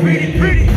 pretty, pretty.